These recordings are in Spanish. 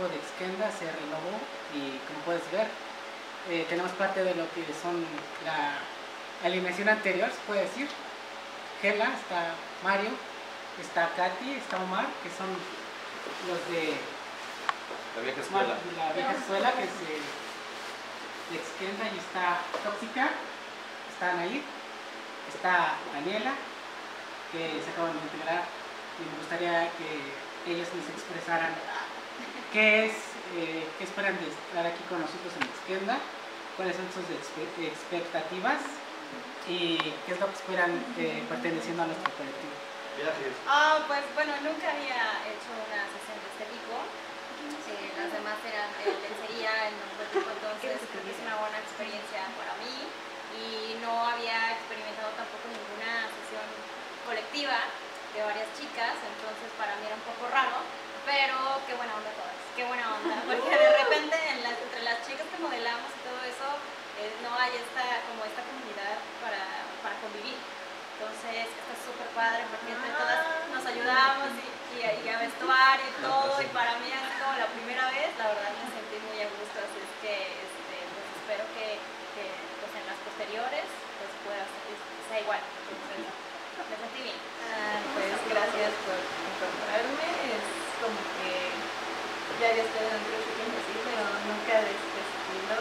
equipo de Exkenda se renovó y como puedes ver, eh, tenemos parte de lo que son la alineación anterior, se puede decir. Gela, está Mario, está Katy, está Omar, que son los de La vieja escuela. la vieja escuela, que es de, Exkenda, y está Tóxica, está Anaid, está Daniela, que se acaban de integrar, y me gustaría que ellos nos expresaran qué es, eh, qué esperan de estar aquí con nosotros en Exkenda, cuáles son sus expe- expectativas y qué es lo que esperan eh, perteneciendo a nuestro colectivo. Viajes. Ah, pues bueno, nunca había hecho una sesión de este tipo. Eh, las demás eran de lencería en otro tipo, entonces creo que es una buena experiencia para mí. Y no había experimentado tampoco ninguna sesión colectiva de varias chicas, entonces para mí era un poco raro. Pero qué buena onda qué buena onda, porque de repente en las- entre las chicas que modelamos y todo eso, eh, no hay esta, como esta comunidad para, para convivir. Entonces, está súper padre porque entre todas nos ayudamos y, y, y a vestuario y todo. Y para mí es como la primera vez, la verdad me sentí muy a gusto. Así es que este, pues espero que, que, pues en las posteriores pues pueda ser, sea igual. Entonces, me sentí bien. Ah, pues gracias por incorporarme. Es como que ya había estado en otros sitios así, pero nunca de este estilo.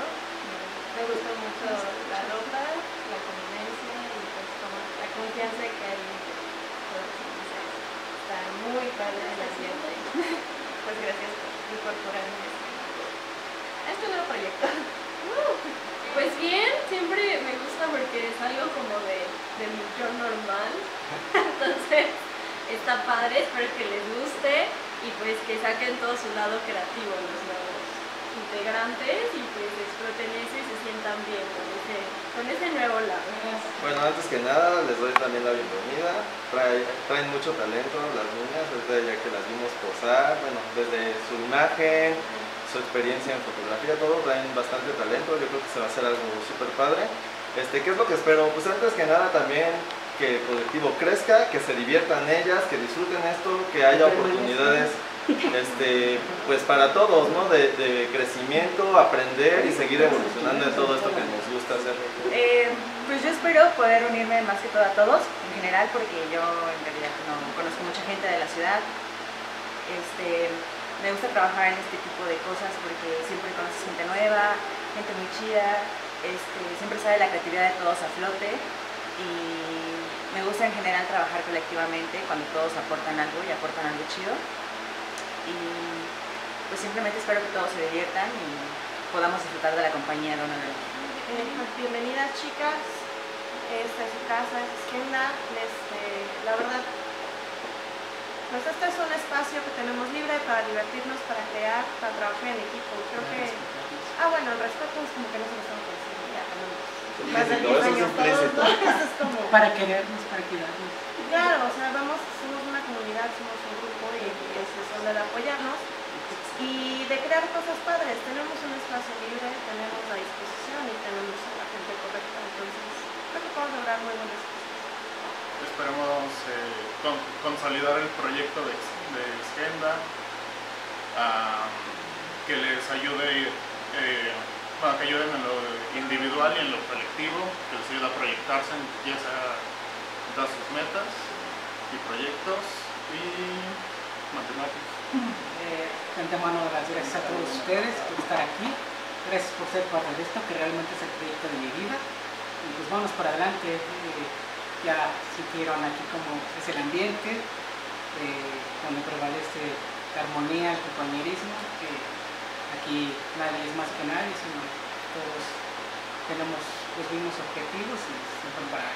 Me gusta mucho la ropa, la convivencia y pues como la confianza que hay entre todos. Está muy padre el ambiente. Pues gracias por incorporarme a este, a este nuevo proyecto. Pues bien, siempre me gusta porque es algo como de, de mi yo normal. Entonces, está padre, espero que les guste y pues que saquen todo su lado creativo los nuevos integrantes y pues exploten eso y se sientan bien con ese, con ese nuevo lado. Bueno, antes que nada les doy también la bienvenida. Trae- traen mucho talento las niñas, ahorita ya que las vimos posar, bueno, desde su imagen, su experiencia en fotografía, todo, traen bastante talento, yo creo que se va a hacer algo súper padre. Este, ¿Qué es lo que espero? Pues antes que nada también que el colectivo crezca, que se diviertan ellas, que disfruten esto, que haya oportunidades este, pues para todos, ¿no? De, de crecimiento, aprender y seguir evolucionando en todo esto que nos gusta hacer. Eh, pues yo espero poder unirme más que todo a todos, en general, porque yo en realidad no conozco mucha gente de la ciudad. Este, me gusta trabajar en este tipo de cosas porque siempre conoces gente nueva, gente muy chida, este, siempre sale la creatividad de todos a flote y me gusta en general trabajar colectivamente cuando todos aportan algo y aportan algo chido. Y pues simplemente espero que todos se diviertan y podamos disfrutar de la compañía de uno de pues, bienvenidas chicas, esta es su casa, es Esquenda. Este, la verdad, pues este es un espacio que tenemos libre para divertirnos, para crear, para trabajar en equipo. Creo que, ah bueno, el respeto es como que no se lo estamos más de Implícito, 10 eso es años todos, implícito. ¿no? Eso es como, Para querernos, para cuidarnos. claro, o sea, vamos, somos una comunidad, somos un grupo y es eso de apoyarnos y de crear cosas padres. Tenemos un espacio libre, tenemos la disposición y tenemos a la gente correcta. Entonces, creo que podemos lograr muy buenas cosas. Esperemos eh, con- consolidar el proyecto de, de que les ayude, eh, bueno, que ayuden en lo individual y en lo colectivo, que les ayude a proyectarse, en, ya sea todas sus metas y proyectos y matemáticas. Eh, de antemano las gracias a todos ustedes por estar aquí. Gracias por ser parte de esto, que realmente es el proyecto de mi vida. Y pues vamos para adelante. Eh, ya sintieron aquí cómo es el ambiente, eh, donde prevalece la armonía, el compañerismo, aquí nadie es más que nadie, sino todos tenemos los mismos objetivos y siempre para